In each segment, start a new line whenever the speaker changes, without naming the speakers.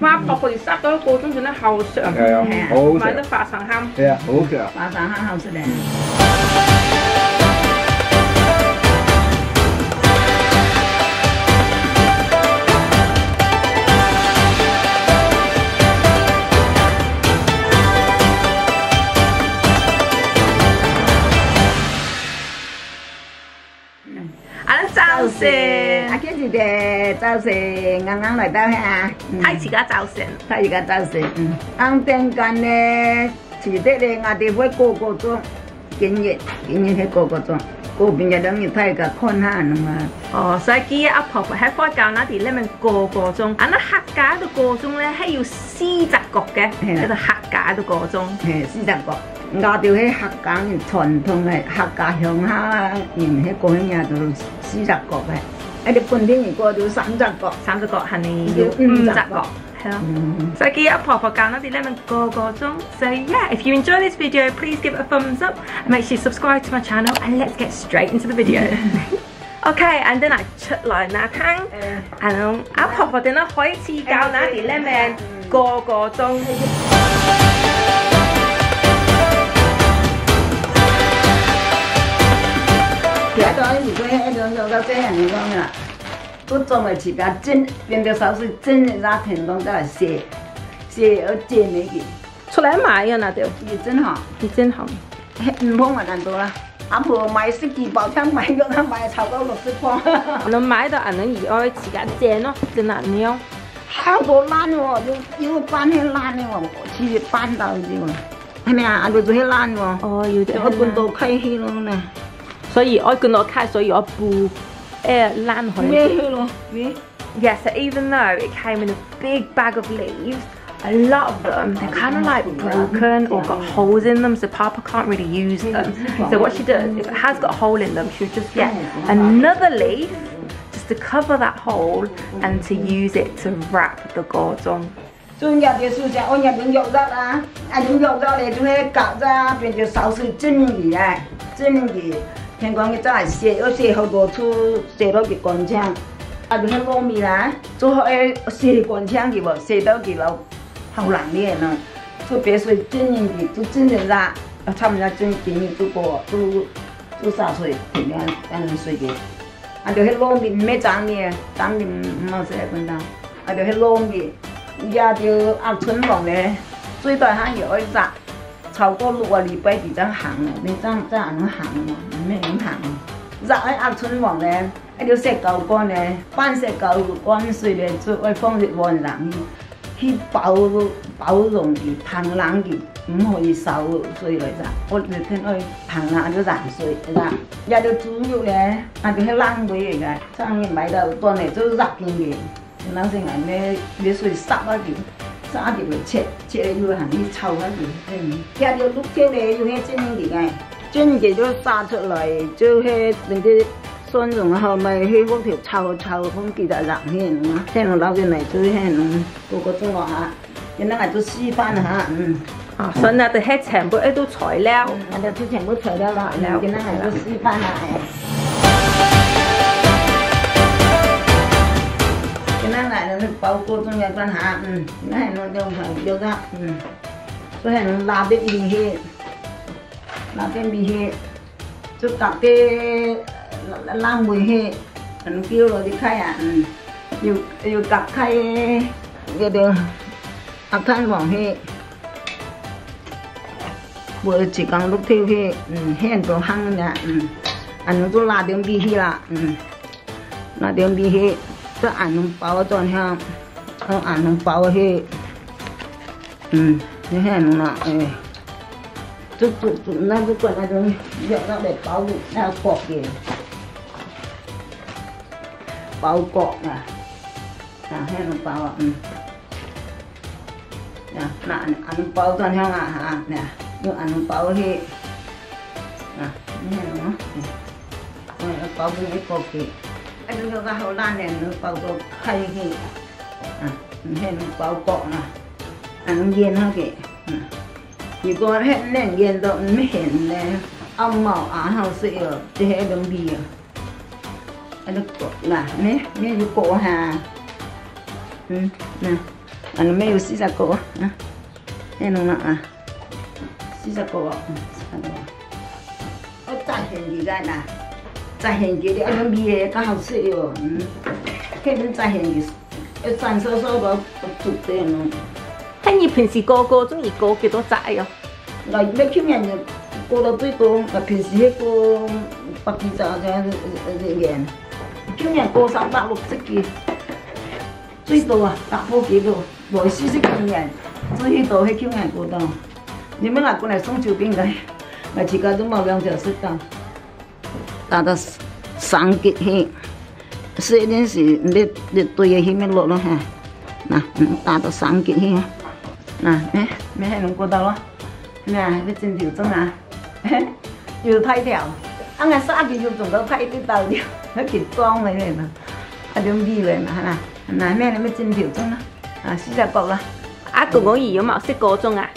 妈婆婆哋塞到个钟做得后食，
系啊，好好食
买得。化神虾。
系啊，好好食啊。
花生很好吃的。
啊，早
啊，
晨，
今日嘅早晨啱啱來到遐，
睇自家早晨。
睇自家早晨，嗯，啱陣間咧，遲啲咧，我哋會個個鐘，今日今日係個個鐘，嗰邊嘅等於睇個看下啊嘛。
哦，所以今日阿婆婆喺佛教那啲咧咪個個鐘，啊那客家都個鐘咧係要四十角嘅，喺度客家都個鐘。
係四十角，我哋喺客家嘅傳統嘅客家鄉下人喺過鄉嘢度四十角嘅，一啲半天而過到三十個。
三十角係你要五十角，係咯。
嗯，
所以阿婆婆教那啲咧咪個個鐘。So yeah, if you enjoy this video, please give it a thumbs up and make sure you subscribe to my channel and let's get straight into the video. Okay, and then I 出來那攤。係咯，阿婆婆點解開始教那啲咧咪個個鐘？
其他如果喺度做到这样嘅讲啦，都作为自家真变到手势真嘅拉平当都系写写而见你嘅，
出嚟买啊那条，
也真好，
你真好。
唔好话难度啦。阿婆买十几包枪买咗，佢买炒到六十块，
能买到人能而爱自家正咯，真难料。
好多烂喎，要要搬起烂嘅喎，次次搬到啲喎，系咪啊？阿度做起烂喎，
哦，要
有
啲
一半到开起咯呢，
所以我见到开，所以我补诶烂
咩
去。
去咯？咩？
Yes, so even though it came in a big bag of leaves, a lot of them they're kind of like broken or got holes in them, so Papa can't really use them. So what she does, if it has got a hole in them, she'll just get another leaf just to cover that hole and to use it to wrap the gordon.
做人的事情，我人家有到啦，啊有有到嘞，就会搞着变就烧水蒸的哎，蒸的。 听讲佢真系写，要写好多处，写到佢干净。啊，就系糯米啦，做好诶写干净嘅喎，写到佢老好冷嘅呢。做别水蒸的，就蒸的啦，啊，他们家蒸给你做过，做做洒水，点样让人水嘅。啊，就系糯米唔咩脏嘅，脏嘅唔冇食滚蛋。啊，就系糯米。而家就压春王咧，最大限有一只， 超过六个礼拜就真行啦，你真真系能行嘛？唔咩能行？热喺压春王咧，一条石嚿干咧，半石嚿干水咧，就爱放入温冷去，去包包容佢，烹冷佢，唔可以烧水嚟咋。我哋听爱烹冷就冷水啦，而家猪肉咧，啊就系冷水嚟嘅，上面买到多咧就热嘅嘅。那是俺们热水杀啊 的，杀的来切，切又喊你炒啊的，嗯，吃了六条嘞，又是真的个，真的就杀出来，就是那个蒜蓉后咪去嗰條炒炒咁幾大熱嘅嘛，聽我老嘅嚟做係嗯，個個中落下，然後我做示範下，嗯，
啊，所以我哋係全部一啲材料。
我哋之前都材料啦，然後然後我做示範下 诶。cái này là nó bao cô trong nhà con hạ ừ cái này nó đâu phải đâu ra ừ cái này nó làm bên bì hệ làm bên bì hệ cho cả cái làm mùi hệ nó kêu rồi đi khai à ừ yêu yêu cặp khai giờ được áp thanh vòng hệ vừa chỉ cần lúc thiêu hệ ừ hẹn đồ hăng nè ừ anh nó cho làm bên bì hệ là ừ làm bên bì hệ ก็อ่า จะอ่านน้ำเปล่าตอนเช้าเขาอ่านน้ำเปล่าให้อืมนี่ให้หนูนะเออจุดจุดจุดนั่นทุดกคนนะตรงนี้เดี๋ยวเราได้เปล่าดาวกอกเองเปล่าเกอกนะนะให้น้ำเปล่าอะอืมนะน่ะอ่านน้ำเปล่าตอนเช้าอะฮะเนี่ยนี่อ่านน้ำเปล่าให้นะนี่ให้หนูนะนี่น้ำเปล่าเป็นไอ้กอกเอง anh nó ra hồ lan này nó bảo có khay kì à hẹn bảo cọ à ăn yên ha kì chỉ có hẹn nền yên rồi mới hẹn là ông mỏ á hào sĩ ở thế hệ đồng bì anh nó cọ là nè nè chú cọ hà ừ nè anh mới yêu sĩ ra cọ à nè nó nọ à sĩ ra cọ sao đó ở tại hiện gì ra nào 㗎嗱，炸现嘅啲一种味嘅，咁好食喎，嗯，佢哋炸现嘅，一散疏疏个煮啲咯。
睇你平时个个中意过几多仔啊？
我要去年就过到最多，我平时迄个百几只啫，一年。去年过三百六十几，最多啊，打破纪录，冇四十几年，最多迄去年过到。你们若过来送酒饼嘅，我自家都冇两条食到， 打到三級去，是一定是你你對嘅去面落咯嚇，嗱，打到三級去，嗱，咩咩係能過到咯？咩啊？你真條針啊？要睇條，啱啱三件要仲到睇啲豆條，一件裝嚟嚟嘛，一種味嚟嘛係嘛？嗱咩你咩真條針啦？啊四十个啦，
阿公公姨有冇識個鐘啊？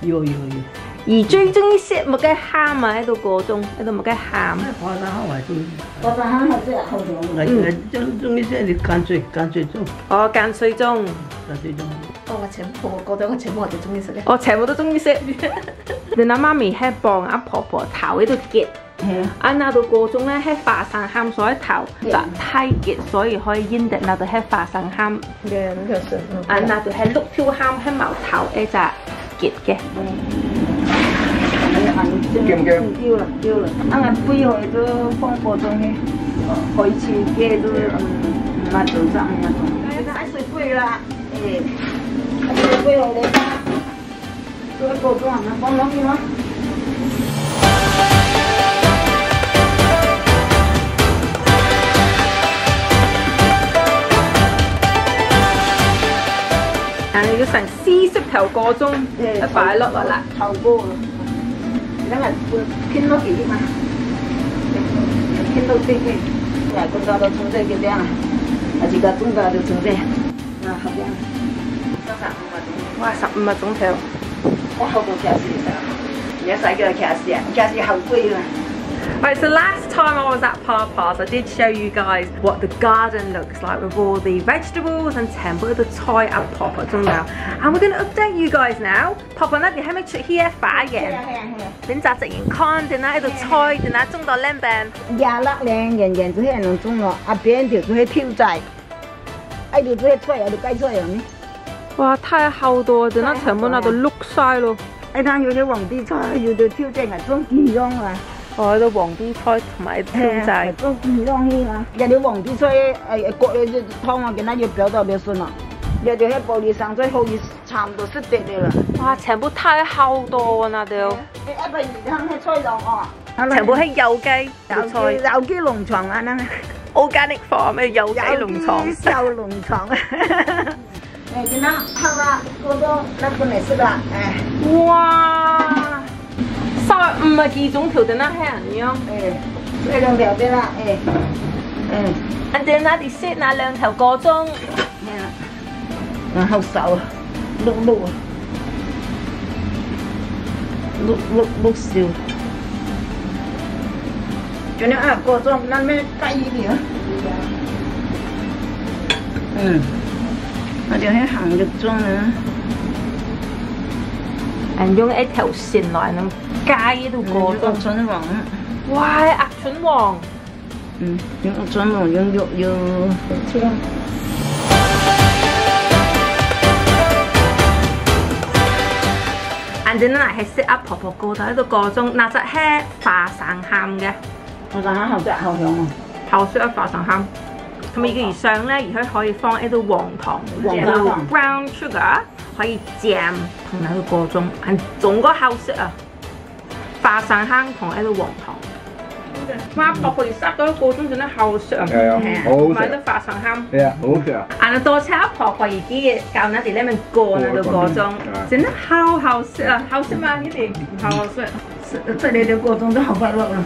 有有有。
而最中意食乜嘅蝦啊？喺度個鐘，喺度乜嘅蝦？
花生好還是？
我就喊係即係後頭。
我我中中意食你乾脆乾脆粽，
哦，間水鐘。
乾脆粽。
哦，我全部我覺得我全部我哋中意食嘅。
我全部都中意食。你阿媽咪喺幫阿婆婆頭喺度結，啊那度個鐘咧係花生餡所以頭就太結，所以可以印得那度係花生餡。
嘅咁就算。
啊那度係碌條餡係毛頭誒就結嘅。
驚驚丟啦丟啦，啱啱背去都放個鐘嘅，開始嘅都唔唔係做生唔係做。太水杯啦，誒，水杯我哋做一個鐘係咪放兩邊咯？
啊，要成四十頭個鐘一擺落落啦。
頭哥。等下拼多幾嘛？拼到啲嘅，嗱個價都從這幾點啊？啊，而家中價就從這，啊後邊，三十五個鐘。
哇，十五個鐘頭。
我後個騎士啊，而家使嘅騎士啊，騎士後貴啦。
Right, so last time I was at Papa's, I did show you guys what the garden looks like with all the vegetables and 全部都菜 at Papa 中有。And we're going to update you guys now. Papa 呢，你系咪出 here 摆嘅？
系啊系啊系啊。
点摘直然 con 定系喺度菜定系中到两边？
廿粒靓人人都系人种咯，阿边条都系挑仔，喺度都系菜，喺度鸡菜样呢？
哇，太厚到啊！阵间全部喺度碌晒咯。
喺单要啲黄啲菜，要到挑仔系装健康啊！
我喺度黃啲菜同埋挑仔。
裝健康啲啦。有啲黃啲菜誒割咗隻湯啊，見到要表到表順啦。喺玻璃上菜可以差唔多識得嘅啦。
哇，全部太厚多啊！那
一個魚香喺菜檔哦。
全部係有機有菜。
有機農場啊，嗱。
organic farm 嘅有機農場。
有農場。誒，見啦，好啦，嗰個那個嚟食啦，誒。
哇！sao mà chỉ giống thử thế
nào hả nhỉ? Ừ. Đây đường thảo thế
nào? Ừ. Ừ. Anh tên là thì xếp là đường
thảo có chung. Ừ. Học sầu. Lục lục. Lục lục lục siêu. Cho nên à có chung nó mới cay gì nữa. Ừ. Nó cho hết hàng được chung
nữa. 用一條線來能街度過
鴨春黃。
哇，鴨春黃。
嗯，用鴨春黃用肉要青。
人哋嗱係識阿婆婆過到喺度個鐘，嗱就係花生喊嘅。
花生餡後隻後響啊，
後識啊花生喊。咁而而上咧，而家可以放一啲黃糖，叫 brown sugar，可以酱同喺度个钟，系总个后色啊！花生馅同喺度黄糖。哇！婆婆而塞咗个钟，仲得后色啊！
系啊，好好
买得花生馅。
系啊，好食啊！
啊，多谢阿婆婆而啲教那啲咧咪过喺度个钟，真系好好食啊！好食嘛呢啲，好好食。
即系你哋个钟都好快乐啦。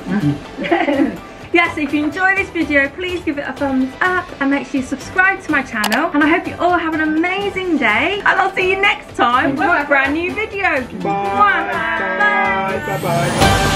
Yes, if you enjoy this video, please give it a thumbs up and make sure you subscribe to my channel. And I hope you all have an amazing day. And I'll see you next time with a brand new video.
Bye. Bye. Bye. Bye.